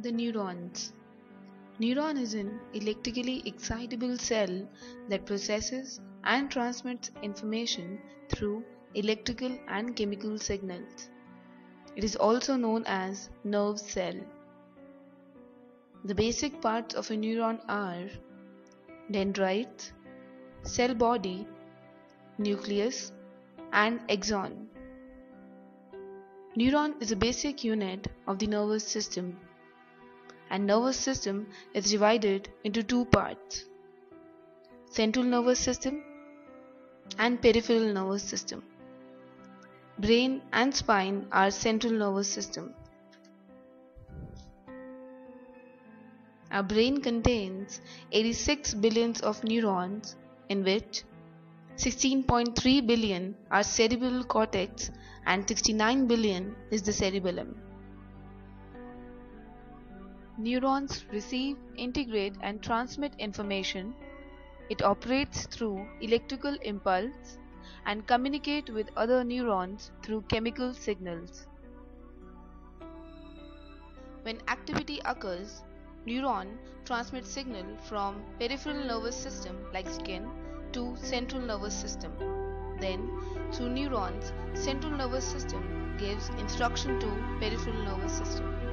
The neurons. Neuron is an electrically excitable cell that processes and transmits information through electrical and chemical signals. It is also known as nerve cell. The basic parts of a neuron are dendrites, cell body, nucleus, and axon. Neuron is a basic unit of the nervous system and nervous system is divided into two parts. Central nervous system and peripheral nervous system. Brain and spine are central nervous system. Our brain contains 86 billions of neurons in which 16.3 billion are cerebral cortex and 69 billion is the cerebellum Neurons receive, integrate and transmit information. It operates through electrical impulse and communicate with other neurons through chemical signals. When activity occurs, neuron transmits signal from peripheral nervous system like skin to central nervous system. Then, through neurons, central nervous system gives instruction to peripheral nervous system.